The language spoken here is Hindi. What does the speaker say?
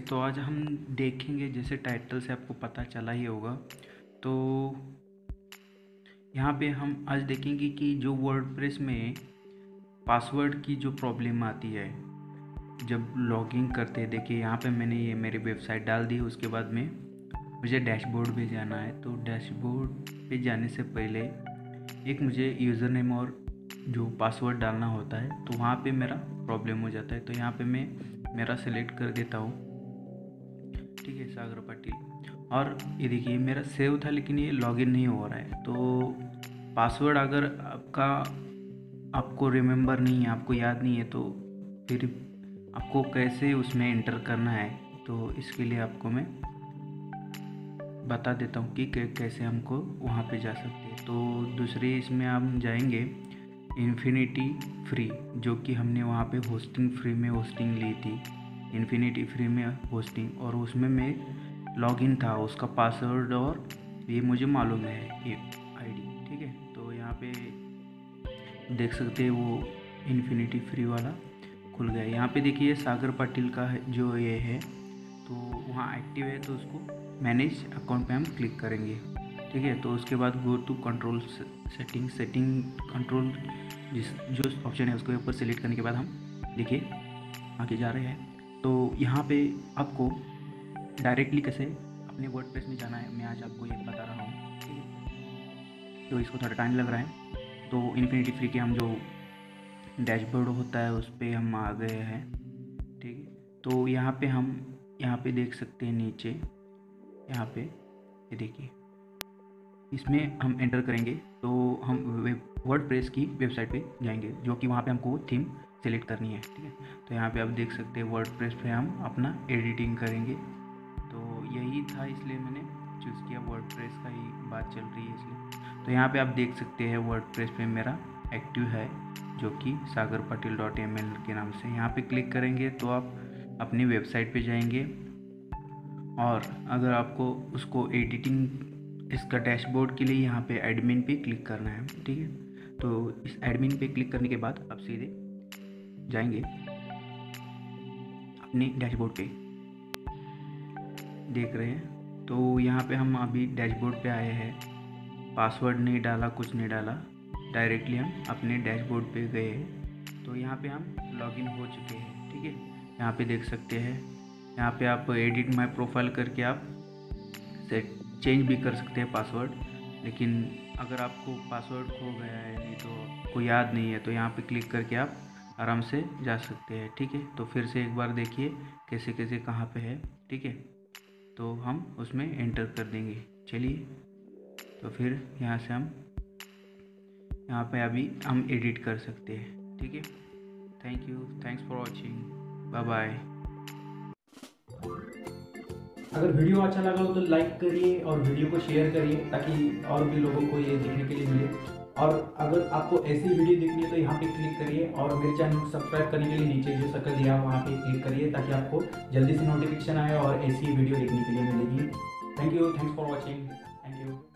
तो आज हम देखेंगे, जैसे टाइटल से आपको पता चला ही होगा तो यहाँ पे हम आज देखेंगे कि जो वर्डप्रेस में पासवर्ड की जो प्रॉब्लम आती है, जब लॉगिंग करते हैं, देखिए यहाँ पे मैंने ये मेरी वेबसाइट डाल दी, उसके बाद में मुझे डैशबोर्ड पे जाना है तो डैशबोर्ड पे जाने से पहले एक मुझे यूज़र नेम और जो पासवर्ड डालना होता है तो वहाँ पे मेरा प्रॉब्लम हो जाता है तो यहाँ पे मैं मेरा सेलेक्ट कर देता हूँ। ठीक है, सागर पाटिल और ये देखिए, मेरा सेव था, लेकिन ये लॉगिन नहीं हो रहा है। तो पासवर्ड अगर आपका, आपको रिमेम्बर नहीं है, आपको याद नहीं है तो फिर आपको कैसे उसमें इंटर करना है तो इसके लिए आपको मैं बता देता हूँ कि कैसे हमको वहाँ पे जा सकते हैं। तो दूसरे इसमें हम जाएँगे इन्फिनिटी फ्री जो कि हमने वहाँ पे होस्टिंग फ्री में होस्टिंग ली थी। इन्फिनिटी फ्री में होस्टिंग और उसमें मैं लॉगिन था, उसका पासवर्ड और ये मुझे मालूम है, ये आईडी ठीक है? तो यहाँ पे देख सकते हैं वो इन्फिनिटी फ्री वाला खुल गया यहाँ पे देखिए, सागर पाटिल का जो ये है तो वहाँ एक्टिव है तो उसको मैनेज अकाउंट पे हम क्लिक करेंगे, ठीक है? तो उसके बाद go to control setting setting control जिस, जो ऑप्शन है, उसके ऊपर सेलेक्ट करने के बाद हम, देखिए, आगे जा रहे हैं। तो यहाँ पे आपको डायरेक्टली कैसे अपने वर्ड में जाना है, मैं आज आपको ये बता रहा हूँ है तो इसको थोड़ा टाइम लग रहा है तो इन्फिनिटी फ्री के हम जो डैशबोर्ड होता है, उस पर हम आ गए हैं, ठीक है? तो यहाँ पे हम, यहाँ पे देख सकते हैं नीचे, यहाँ पे, ये देखिए, इसमें हम एंटर करेंगे तो हम वर्ड प्रेस की वेबसाइट पे जाएँगे, जो कि वहाँ पे हमको थीम सेलेक्ट करनी है, ठीक है? तो यहाँ पे आप देख सकते हैं वर्ड प्रेस पर हम अपना एडिटिंग करेंगे। तो यही था इसलिए मैंने चूज़ किया वर्ड प्रेस का ही बात चल रही है इसलिए। तो यहाँ पे आप देख सकते हैं वर्ड प्रेस पर मेरा एक्टिव है, जो कि Sagar Patil dot M L के नाम से। यहाँ पे क्लिक करेंगे तो आप अपनी वेबसाइट पे जाएँगे और अगर आपको उसको एडिटिंग इसका डैशबोर्ड के लिए यहाँ पे एडमिन पे क्लिक करना है, ठीक है? तो इस एडमिन पे क्लिक करने के बाद आप सीधे जाएँगे अपने डैशबोर्ड पे। देख रहे हैं। तो यहाँ पे हम अभी डैशबोर्ड पे आए हैं। पासवर्ड नहीं डाला, कुछ नहीं डाला। डायरेक्टली हम अपने डैशबोर्ड पे गए तो यहाँ पे हम लॉगिन हो चुके हैं, ठीक है? यहाँ पे देख सकते हैं। यहाँ पे आप एडिट माई प्रोफ़ाइल करके आप सेट चेंज भी कर सकते हैं पासवर्ड लेकिन अगर आपको पासवर्ड खो गया है, नहीं तो कोई याद नहीं है तो यहाँ पे क्लिक करके आप आराम से जा सकते हैं, ठीक है? तो फिर से एक बार देखिए कैसे कैसे, कहाँ पे है, ठीक है? तो हम उसमें एंटर कर देंगे। चलिए तो फिर यहाँ से हम, यहाँ पे अभी हम एडिट कर सकते हैं, ठीक है? Thank you thanks for watching bye bye अगर वीडियो अच्छा लगा हो तो लाइक करिए और वीडियो को शेयर करिए ताकि और भी लोगों को ये देखने के लिए मिले। और अगर आपको ऐसी वीडियो देखनी है तो यहाँ पे क्लिक करिए और मेरे चैनल को सब्सक्राइब करने के लिए नीचे जो सकल दिया वहाँ पे क्लिक करिए ताकि आपको जल्दी से नोटिफिकेशन आए और ऐसी वीडियो देखने के लिए मिलेगी। Thank you thanks for watching thank you